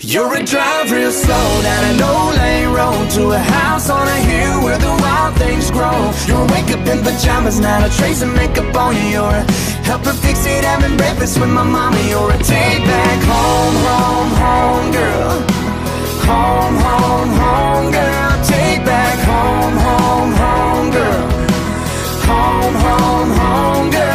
You're a drive real slow down an old lane road to a house on a hill where the wild things grow. You're wake up in pajamas, not a trace of makeup on you. You're a helper fix it, having breakfast with my mama. You're a take back home, home, home girl. Home, home, home girl. Take back home, home, home girl. Home, home, home girl.